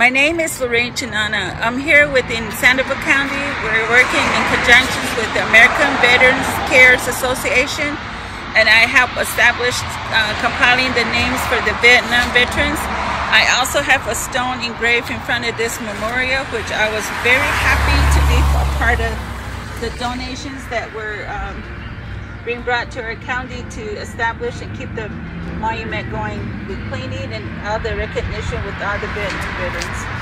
My name is Lorraine Chinana. I'm here within Sandoval County. We're working in conjunction with the American Veterans Cares Association and I help establish uh, compiling the names for the Vietnam veterans. I also have a stone engraved in front of this memorial, which I was very happy to be a part of the donations that were um, being brought to our county to establish and keep the monument going with cleaning and other recognition with the Vietnam veterans.